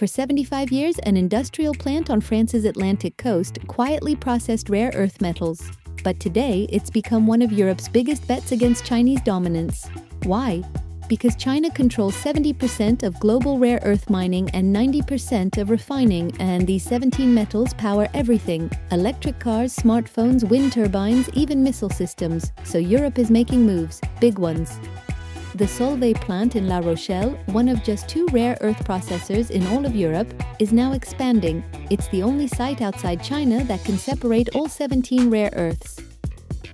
For 75 years, an industrial plant on France's Atlantic coast quietly processed rare earth metals. But today, it's become one of Europe's biggest bets against Chinese dominance. Why? Because China controls 70% of global rare earth mining and 90% of refining, and these 17 metals power everything electric cars, smartphones, wind turbines, even missile systems. So Europe is making moves, big ones. The Solvay plant in La Rochelle, one of just two rare earth processors in all of Europe, is now expanding. It's the only site outside China that can separate all 17 rare earths.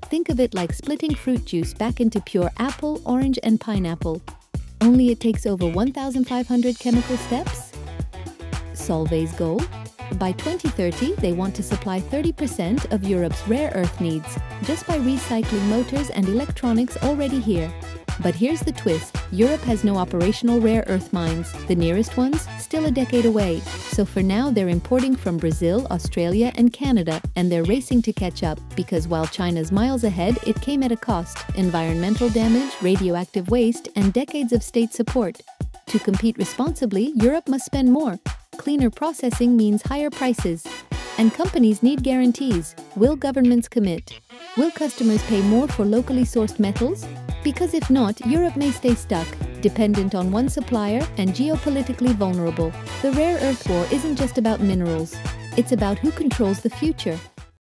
Think of it like splitting fruit juice back into pure apple, orange, and pineapple. Only it takes over 1,500 chemical steps? Solvay's goal? By 2030, they want to supply 30% of Europe's rare earth needs, just by recycling motors and electronics already here. But here's the twist Europe has no operational rare earth mines, the nearest ones still a decade away. So for now, they're importing from Brazil, Australia, and Canada, and they're racing to catch up because while China's miles ahead, it came at a cost environmental damage, radioactive waste, and decades of state support. To compete responsibly, Europe must spend more. Cleaner processing means higher prices. And companies need guarantees. Will governments commit? Will customers pay more for locally sourced metals? Because if not, Europe may stay stuck, dependent on one supplier and geopolitically vulnerable. The rare earth war isn't just about minerals, it's about who controls the future.